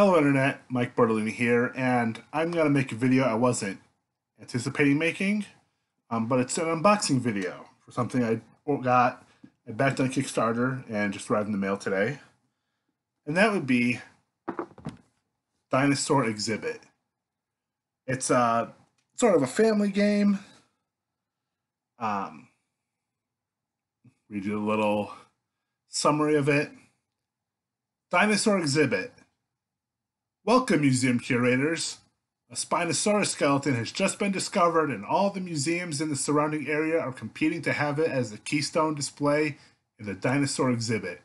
Hello Internet, Mike Bertolini here, and I'm going to make a video I wasn't anticipating making, um, but it's an unboxing video for something I got I backed on Kickstarter and just arrived in the mail today. And that would be Dinosaur Exhibit. It's a sort of a family game. Um, read you a little summary of it. Dinosaur Exhibit Welcome, museum curators. A Spinosaurus skeleton has just been discovered, and all the museums in the surrounding area are competing to have it as the keystone display in the dinosaur exhibit.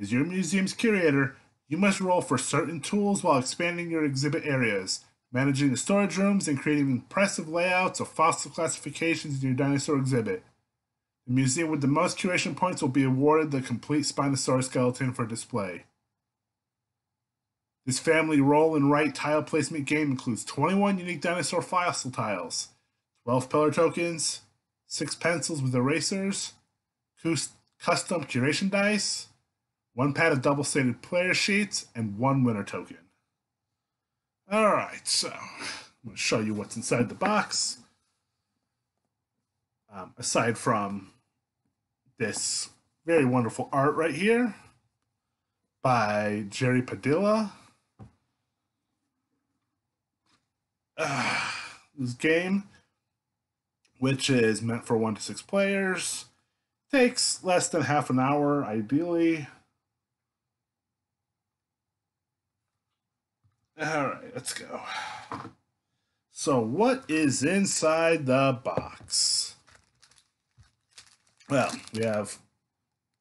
As your museum's curator, you must roll for certain tools while expanding your exhibit areas, managing the storage rooms, and creating impressive layouts of fossil classifications in your dinosaur exhibit. The museum with the most curation points will be awarded the complete Spinosaurus skeleton for display. This family roll and write tile placement game includes 21 unique dinosaur fossil tiles, 12 pillar tokens, 6 pencils with erasers, custom curation dice, one pad of double sided player sheets, and one winner token. Alright, so I'm going to show you what's inside the box. Um, aside from this very wonderful art right here by Jerry Padilla. This game, which is meant for one to six players, takes less than half an hour, ideally. All right, let's go. So, what is inside the box? Well, we have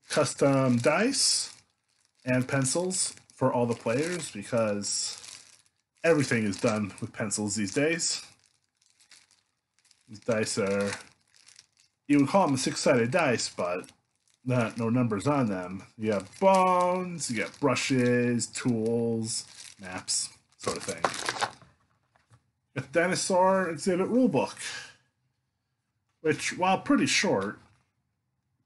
custom dice and pencils for all the players because everything is done with pencils these days. These dice are, you would call them a six-sided dice, but not, no numbers on them. You have bones, you got brushes, tools, maps, sort of thing. A Dinosaur Exhibit Rulebook, which, while pretty short,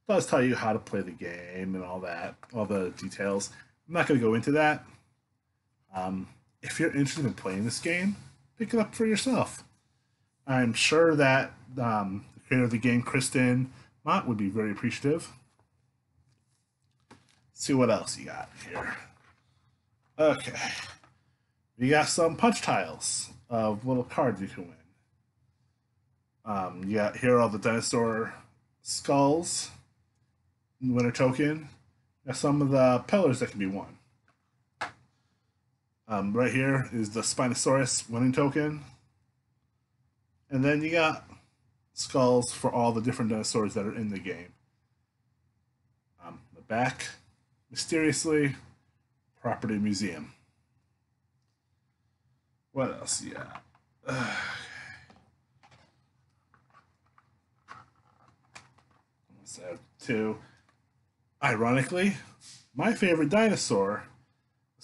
does tell you how to play the game and all that, all the details. I'm not going to go into that. Um, if you're interested in playing this game, pick it up for yourself. I'm sure that um, the creator of the game, Kristen Mott, would be very appreciative. Let's see what else you got here. Okay. We got some punch tiles of little cards you can win. Um, you got here all the dinosaur skulls, winner token. Got some of the pillars that can be won. Um, right here is the Spinosaurus winning token. And then you got skulls for all the different dinosaurs that are in the game. Um, the back, mysteriously, property museum. What else? Yeah. Uh, so, two. Ironically, my favorite dinosaur,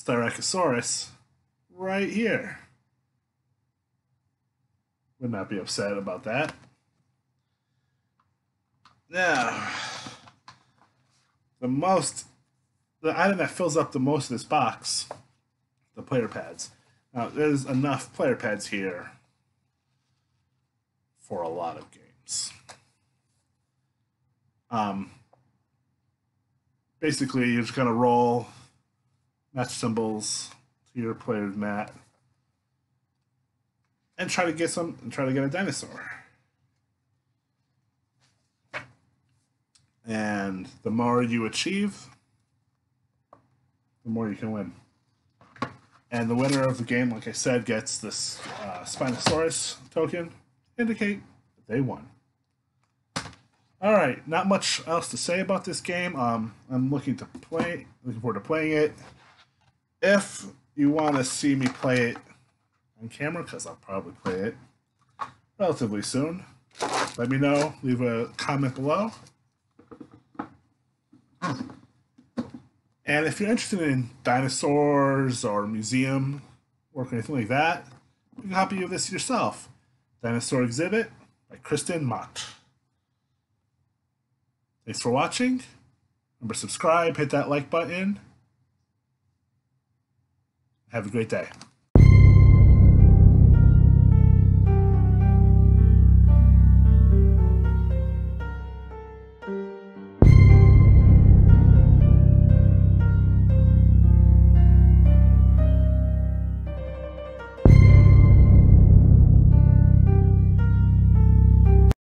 Styracosaurus, right here. Would not be upset about that. Now, the most, the item that fills up the most of this box, the player pads. Now, there's enough player pads here for a lot of games. Um, basically, you're just going to roll match symbols to your player's mat and try to get some and try to get a dinosaur. And the more you achieve, the more you can win. And the winner of the game, like I said, gets this uh, Spinosaurus token, indicate that they won. All right, not much else to say about this game. Um, I'm looking to play, looking forward to playing it. If you want to see me play it on camera, because I'll probably play it relatively soon, let me know. Leave a comment below. And if you're interested in dinosaurs or museum work or anything like that, you can copy of this yourself. Dinosaur Exhibit by Kristen Mott. Thanks for watching. Remember subscribe, hit that like button. Have a great day.